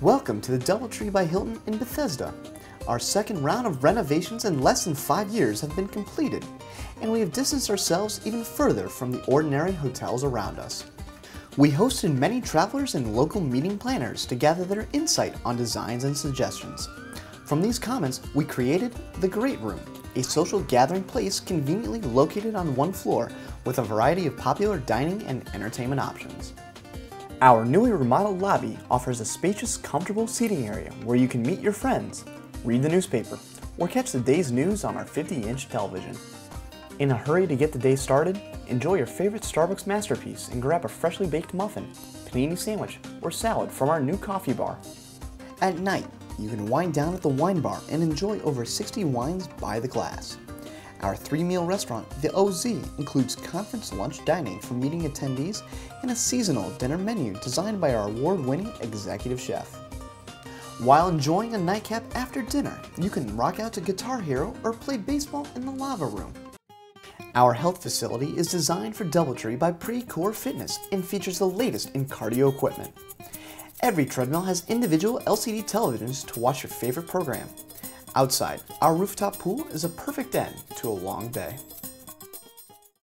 Welcome to the Doubletree by Hilton in Bethesda. Our second round of renovations in less than five years have been completed, and we have distanced ourselves even further from the ordinary hotels around us. We hosted many travelers and local meeting planners to gather their insight on designs and suggestions. From these comments, we created The Great Room, a social gathering place conveniently located on one floor with a variety of popular dining and entertainment options. Our newly remodeled lobby offers a spacious, comfortable seating area where you can meet your friends, read the newspaper, or catch the day's news on our 50-inch television. In a hurry to get the day started, enjoy your favorite Starbucks masterpiece and grab a freshly baked muffin, panini sandwich, or salad from our new coffee bar. At night, you can wind down at the wine bar and enjoy over 60 wines by the glass. Our three-meal restaurant, the OZ, includes conference lunch dining for meeting attendees and a seasonal dinner menu designed by our award-winning executive chef. While enjoying a nightcap after dinner, you can rock out to Guitar Hero or play baseball in the Lava Room. Our health facility is designed for Doubletree by Precor Fitness and features the latest in cardio equipment. Every treadmill has individual LCD televisions to watch your favorite program. Outside, our rooftop pool is a perfect end to a long day.